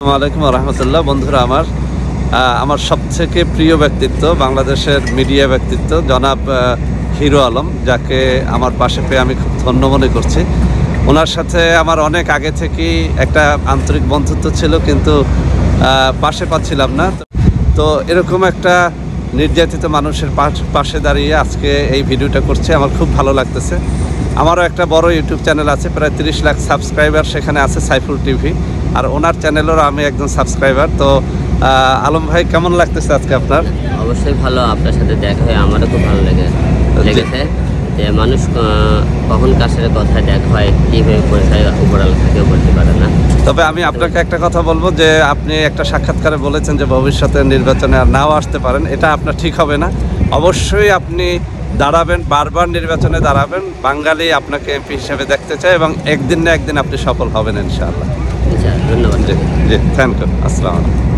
আসসালামু আলাইকুম রহমতুল্লাহ। বন্ধুরা, আমার আমার সবথেকে প্রিয় ব্যক্তিত্ব বাংলাদেশের মিডিয়া ব্যক্তিত্ব জনাব হিরো আলম, যাকে আমার পাশে পেয়ে আমি খুব ধন্য মনে করছি। ওনার সাথে আমার অনেক আগে থেকেই একটা আন্তরিক বন্ধুত্ব ছিল, কিন্তু পাশে পাচ্ছিলাম না। তো এরকম একটা নির্যাতিত মানুষের পাশ- পাশে দাঁড়িয়ে আজকে এই ভিডিওটা করছে, আমার খুব ভালো লাগতেছে। আমারও একটা বড় ইউটিউব চ্যানেল আছে, প্রায় তিরিশ লাখ সাবস্ক্রাইবার সেখানে আছে সাইফুল টিভি। আর ওনার চ্যানেলেরও আমি একজন সাবস্ক্রাইবার তো আলম ভাই কেমন লাগতেছে আজকে আপনার? অবশ্যই ভালো আপনার সাথে দেখা হয়ে আমারও খুব ভালো লেগে লেগেছে যে মানুষ কখন কার সাথে কথায় দেখা হয় কীভাবে পরিচয় উপরাল থেকেও বলতে পারে না। তবে আমি আপনাকে একটা কথা বলব যে আপনি একটা সাক্ষাৎকারে বলেছেন যে ভবিষ্যতে নির্বাচনে আর নাও আসতে পারেন এটা আপনার ঠিক হবে না। অবশ্যই আপনি দাঁড়াবেন বারবার নির্বাচনে দাঁড়াবেন বাঙালি আপনাকে এমপি হিসেবে দেখতে চায় এবং একদিন না একদিন আপনি সফল হবেন ইনশাআল্লাহ। धन्यवाद जी जी थैंक यू अस्सलाम वालेकुम